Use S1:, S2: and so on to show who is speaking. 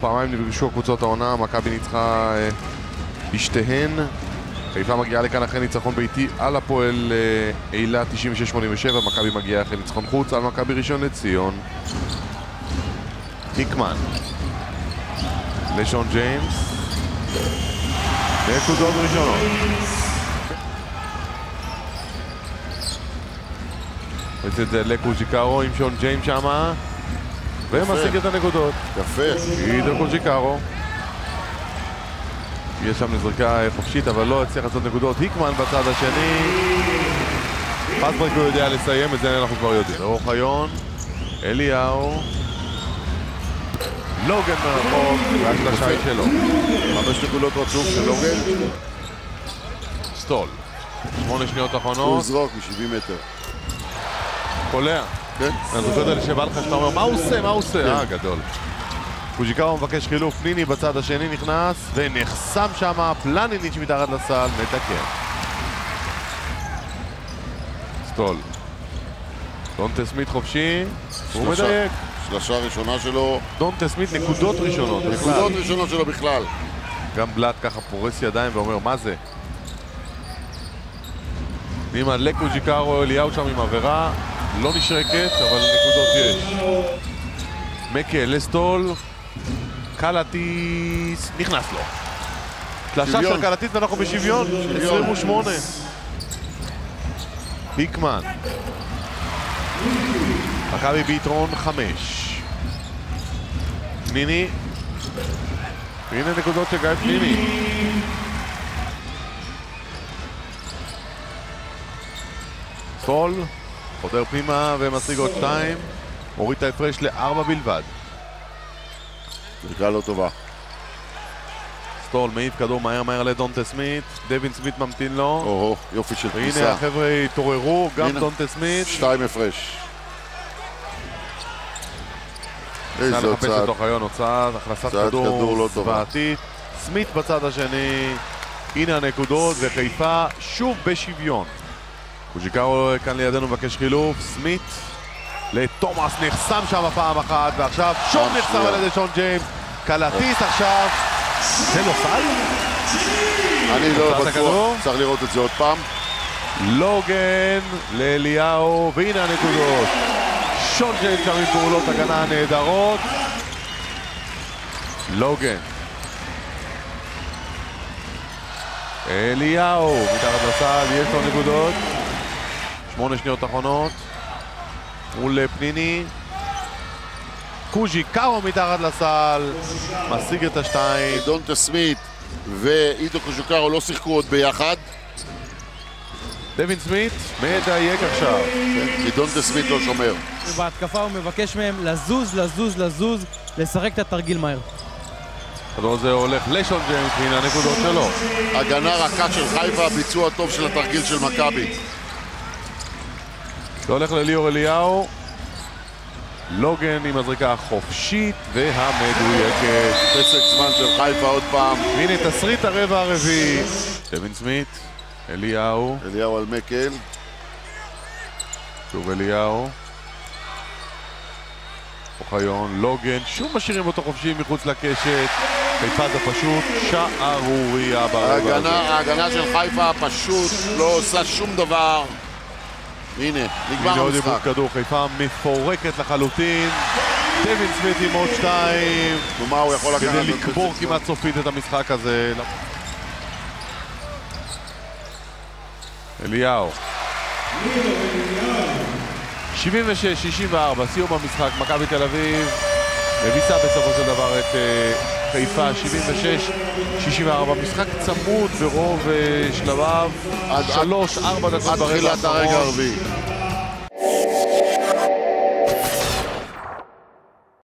S1: פעמיים נפגשו קבוצות העונה, מכבי ניצחה אה, בשתיהן. חיפה מגיעה לכאן אחרי ניצחון ביתי על הפועל אה, אילת 96-87, מכבי מגיעה אחרי ניצחון חוץ על מכבי ראשון לציון. ניקמן לשון ג'יימס נקודות ראשונות רואים את זה לקוז'יקרו עם שון ג'יימס שמה ומשיג את הנקודות.
S2: יפה.
S1: עידו קוז'יקרו. יש שם זריקה חופשית אבל לא הצליח לעשות נקודות. היקמן בצד השני. פסברג הוא יודע לסיים, את זה אנחנו כבר יודעים. אוחיון, אליהו. לוגן מרחוק, והשלושה היא שלו.
S2: חמש נקודות רצוף של לוגן.
S1: סטול. שמונה שניות
S2: הוא
S1: אחרונות,
S2: יזרוק מ-70 מטר.
S1: קולע
S2: כן?
S1: הזריקות האלה שבא לך שאתה אומר מה הוא עושה, מה הוא עושה? אה, גדול קוז'יקרו מבקש חילוף, ניני בצד השני נכנס ונחסם שם פלניניץ' מתחת לסל, מתקן סטול דונטה סמית חופשי, הוא. מדייק
S2: שלושה ראשונה שלו.
S1: דונטה סמית נקודות ראשונות
S2: נקודות ראשונות שלו בכלל.
S1: גם בלאט ככה פורס ידיים ואומר מה זה? נימה לקוז'יקרו, אליהו שם עם עבירה לא נשרקת, אבל נקודות יש. מקל לסטול. קלטיס נכנס לו. תלשה. של קלטיס ואנחנו בשוויון. 28 היקמן מכבי ביתרון 5 פניני. הנה נקודות של גיא פניני. סטול חודר פנימה ומשיג עוד שתיים מוריד את ההפרש לארבע בלבד
S2: זריקה לא טובה.
S1: סטול מעיף כדור מהר מהר לדונטה סמית דווין סמית ממתין לו
S2: או-הו, יופי של פריסה.
S1: החבר'ה התעוררו, גם
S2: הנה.
S1: דונטה סמית
S2: שתיים הפרש.
S1: ניסה
S2: איזה
S1: לחפש
S2: הוצאה.
S1: את אוחיון הוצאה, הכנסת
S2: כדור לא.
S1: זוועתית סמית בצד השני הנה הנקודות וחיפה שוב בשוויון קוז'יקרו כאן לידינו מבקש חילוף סמית לתומאס נחסם שם פעם אחת ועכשיו
S2: פעם
S1: נחסם. על ידי שון ג'יימס קלטיס עכשיו זה לא סל?
S2: אני לא? בטוח, צריך לראות את זה עוד פעם.
S1: לוגן לאליהו, והנה הנקודות. שון ג'יימס שם עם פעולות הגנה נהדרות. לוגן. אליהו, מתחת לסל, יש לו נקודות. שמונה שניות אחרונות. מול פניני. קוז'י קארו מתחת לסל, משיג את השתיים.
S2: דונטה סמית ואידו קוז'וקרו לא שיחקו עוד ביחד.
S1: דווין סמית מדייק עכשיו.
S2: כי דונטה סמית לא שומר.
S3: ובהתקפה הוא מבקש מהם לזוז, לזוז, לזוז, לשחק את התרגיל מהר.
S1: הכדור הזה הולך לשון ג'יימס, והנה הנקודות שלו.
S2: הגנה רכה של חיפה, ביצוע טוב של התרגיל של מכבי.
S1: זה הולך לליאור אליהו. לוגן עם הזריקה החופשית והמדויקת.
S2: פסק זמן של חיפה עוד פעם.
S1: והנה תסריט הרבע הרביעי. דווין סמית, אליהו,
S2: אליהו על מקל.
S1: שוב אליהו. אוחיון, לוגן, שוב משאירים אותו חופשי מחוץ לקשת. חיפה זה פשוט שערוריה ברבע הזה.
S2: ההגנה של חיפה פשוט לא עושה שום דבר. הנה, נגמר
S1: עוד עיבוד
S2: המשחק.
S1: כדור, חיפה מפורקת לחלוטין. דווין סמית עם עוד שתיים.
S2: נו, מה הוא יכול לקחת?
S1: כדי לקבור? כמעט סופית את המשחק הזה. אליהו. 76-64, סיום המשחק, מכבי תל אביב מביסה בסופו של דבר את אה, חיפה, 76-64, משחק צמוד ברוב אה, שלביו,
S2: עד-
S1: שלוש, ארבע דקות
S2: עד
S1: ברבע
S2: תחילת הרגע
S1: האחרון.
S2: הרביעי.